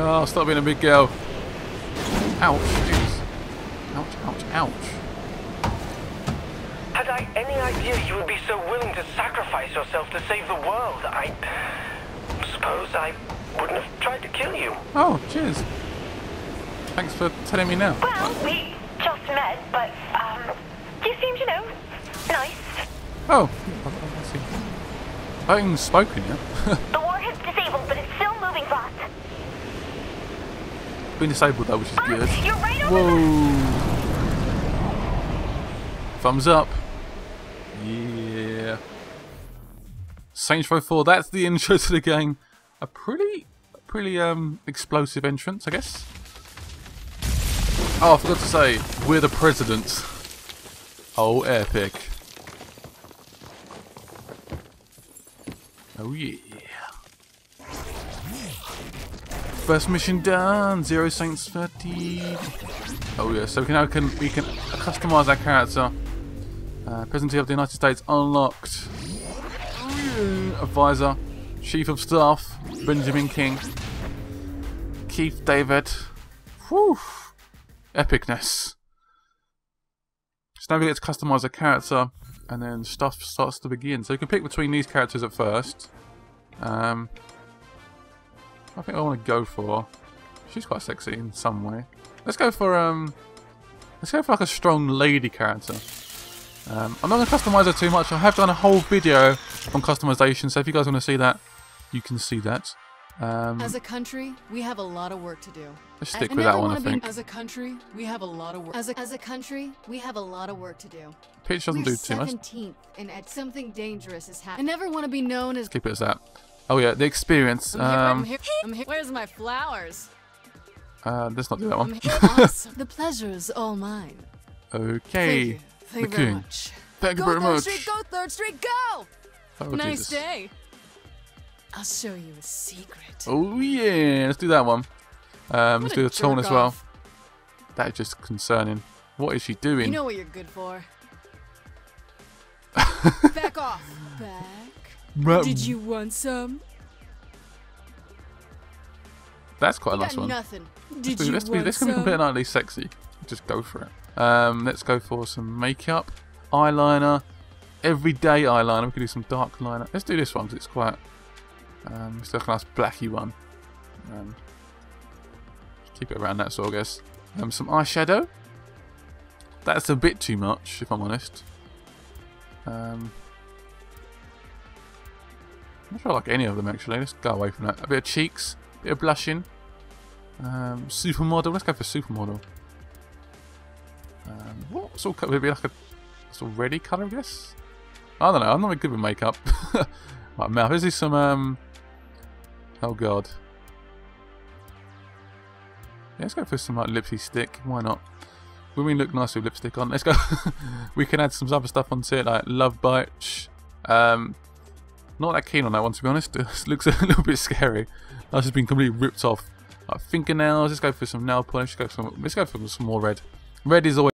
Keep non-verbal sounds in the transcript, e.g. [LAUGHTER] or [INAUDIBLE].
Oh, stop being a big girl. Ouch, jeez. Ouch, ouch, ouch. Had I any idea you would be so willing to sacrifice yourself to save the world, I suppose I wouldn't have tried to kill you. Oh, cheers. Thanks for telling me now. Well, we just met, but, um, you seem to know. Nice. Oh, I, I see. I haven't even spoken yet. [LAUGHS] The warhead's disabled, but it's still moving fast. Been disabled though, which is good. Right. Whoa! Thumbs up. Yeah. Saints Row 4, that's the [LAUGHS] intro to the game. A pretty, pretty um explosive entrance, I guess. Oh, I forgot to say, we're the presidents. Oh, epic. Oh yeah. First mission done. Zero Saints 30. Oh yeah, so we can now can we can customize our character. Uh, of the United States unlocked. Advisor, Chief of Staff, Benjamin King, Keith David. Whew. Epicness. So now we get to customize a character, and then stuff starts to begin. So you can pick between these characters at first. Um, I think I want to go for. She's quite sexy in some way. Let's go for um. Let's go for like a strong lady character. Um, I'm not going to customize her too much. I have done a whole video on customization, so if you guys want to see that, you can see that. Um, As a country, we have a lot of work to do. let's stick I with that one, I wanna be- As a country, we have a lot of work. As a, as a country, we have a lot of work to do. Pitch doesn't We're do too much. 17th, and at something dangerous is happening. I never want to be known as. Keep it as that. Oh yeah, the experience. I'm here, I'm Um, here, I'm here. Where's my flowers? uh, let's not do that one. [LAUGHS] awesome. The pleasure is all mine. Okay. Thank you. Thank you very much. Thank you go very Third much. Street, go Third Street, go! Oh, nice Jesus. day. I'll show you a secret. Oh yeah, let's do that one. Um, let's do the jerk as well. That is just concerning. What is she doing? You know what you're good for. [LAUGHS] Back off. Back. Ra- Did you want some? That's quite a nice one. nothing. Let's Did do, you let's be, want let's be some? completely sexy. Just go for it. Um, let's go for some makeup, eyeliner, everyday eyeliner. We could do some dark liner. Let's do this one because it's quite. Um, it's like a nice blacky one. Um, keep it around that sort, I guess. Um, some eyeshadow. That's a bit too much, if I'm honest. Um, I'm not like any of them actually. Let's go away from that. A bit of cheeks, a bit of blushing. Um, supermodel. Let's go for supermodel. Um, what sort of would like a sort of ready colour, I guess? I don't know. I'm not very good with makeup. [LAUGHS] My mouth. Is this some um? Oh god. Yeah, let's go for some like lipstick stick. Why not? Women look nice with lipstick on. Let's go. [LAUGHS] we can add some other stuff onto it, like love bite. Um, not that keen on that one to be honest. [LAUGHS] It looks a little bit scary. That's just been completely ripped off. Like fingernails. Let's go for some nail polish. Let's go for some, let's go for some more red. Red is always